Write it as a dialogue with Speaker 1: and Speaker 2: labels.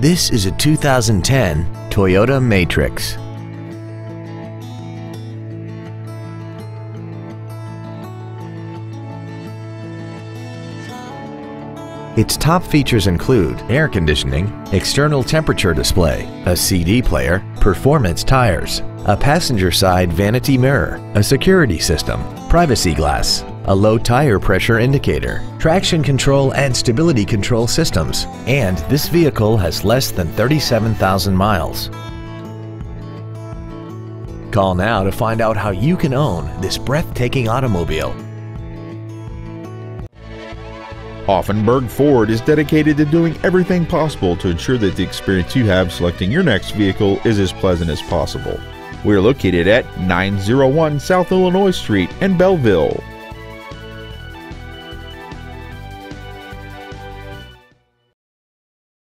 Speaker 1: This is a 2010 Toyota Matrix. Its top features include air conditioning, external temperature display, a CD player, performance tires, a passenger side vanity mirror, a security system, privacy glass, a low tire pressure indicator, traction control and stability control systems, and this vehicle has less than 37,000 miles. Call now to find out how you can own this breathtaking automobile.
Speaker 2: Auffenberg Ford is dedicated to doing everything possible to ensure that the experience you have selecting your next vehicle is as pleasant as possible. We are located at 901 South Illinois Street in Belleville.